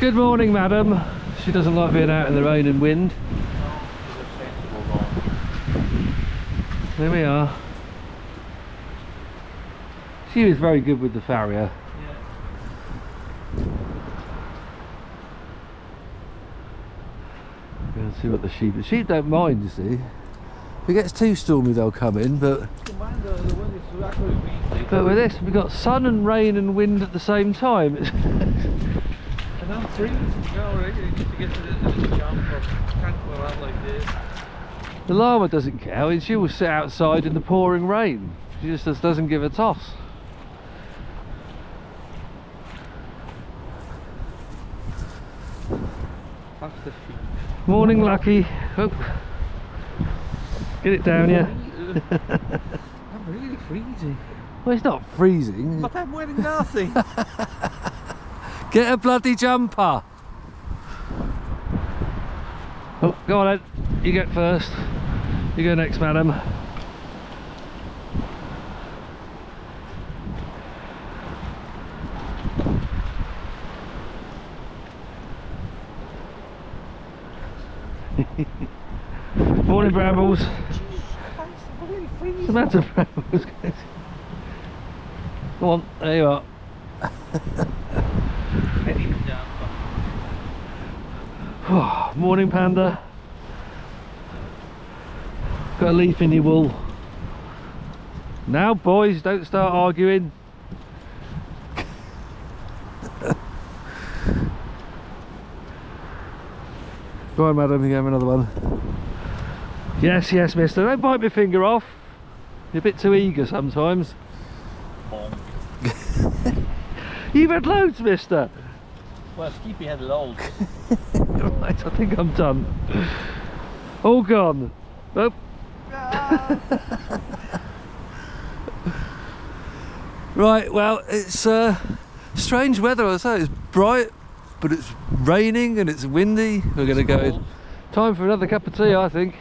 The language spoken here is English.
Good morning, madam. She doesn't like being out in the rain and wind. There we are. She was very good with the farrier. Go and see what the sheep. The sheep don't mind, you see. If it gets too stormy, they'll come in. But but with this, we've got sun and rain and wind at the same time. And I'm freezing now already just to get to the, to the jump. I can't go out like this. The llama doesn't care. I mean, she will sit outside in the pouring rain. She just just doesn't give a toss. That's the sheep. Morning, Lucky. Oh. Get it down here. I'm really freezing. Well, it's not freezing. But I'm wearing nothing. Get a bloody jumper. Oh, go on, Ed. You get first. You go next, madam. Morning, Brambles. I'm really freezing. What's the matter, Brambles? Come on, there you are. I need a jumper. Morning, Panda. Got a leaf in your wool. Now, boys, don't start arguing. Go on, madam, you have another one. Yes, yes, mister. Don't bite my finger off. You're a bit too eager sometimes. You've had loads, mister. Well, Skippy had loads. right, I think I'm done. All gone. Oh. right, well, it's uh, strange weather. I say it's bright, but it's raining and it's windy. We're going to go in. Time for another cup of tea, I think.